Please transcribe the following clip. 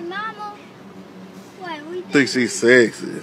Mama. What? We Think she's sexy.